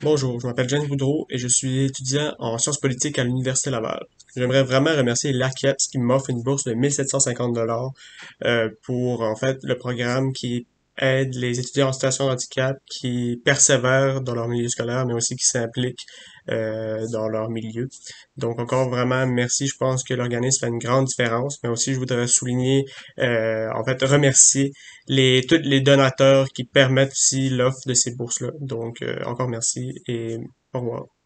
Bonjour, je m'appelle Jeanne Boudreau et je suis étudiant en sciences politiques à l'Université Laval. J'aimerais vraiment remercier l'ARCEPS qui m'offre une bourse de 1750 dollars euh, pour en fait le programme qui aide les étudiants en situation de handicap qui persévèrent dans leur milieu scolaire, mais aussi qui s'impliquent euh, dans leur milieu. Donc encore vraiment merci. Je pense que l'organisme fait une grande différence, mais aussi je voudrais souligner, euh, en fait, remercier les tous les donateurs qui permettent aussi l'offre de ces bourses-là. Donc euh, encore merci et au revoir.